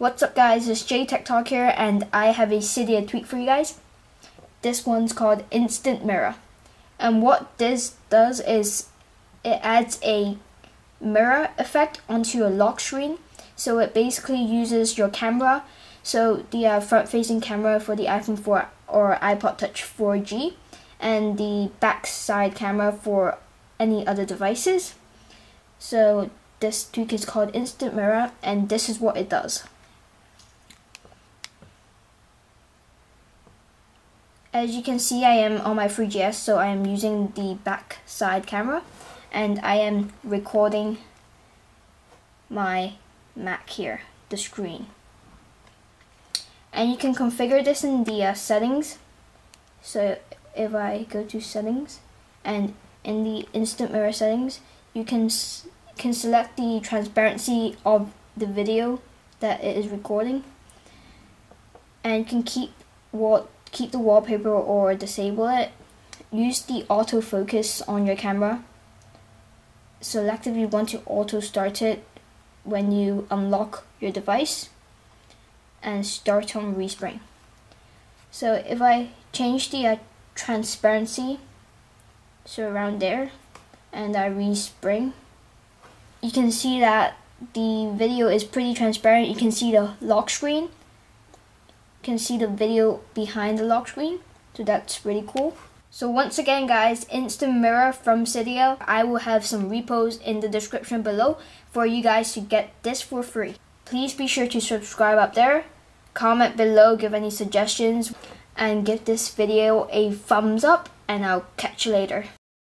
What's up guys, it's JTechTalk here and I have a Cydia tweak for you guys. This one's called Instant Mirror. And what this does is it adds a mirror effect onto your lock screen. So it basically uses your camera, so the uh, front facing camera for the iPhone 4 or iPod Touch 4G and the back side camera for any other devices. So this tweak is called Instant Mirror and this is what it does. As you can see, I am on my 3GS, so I am using the back side camera, and I am recording my Mac here, the screen. And you can configure this in the uh, settings. So if I go to settings, and in the instant mirror settings, you can can select the transparency of the video that it is recording, and can keep what keep the wallpaper or disable it, use the autofocus on your camera. Select if you want to auto start it when you unlock your device and start on respring. So if I change the uh, transparency, so around there, and I respring, you can see that the video is pretty transparent. You can see the lock screen can see the video behind the lock screen. So that's really cool. So once again guys, Instant Mirror from Cydia. I will have some repos in the description below for you guys to get this for free. Please be sure to subscribe up there, comment below, give any suggestions, and give this video a thumbs up, and I'll catch you later.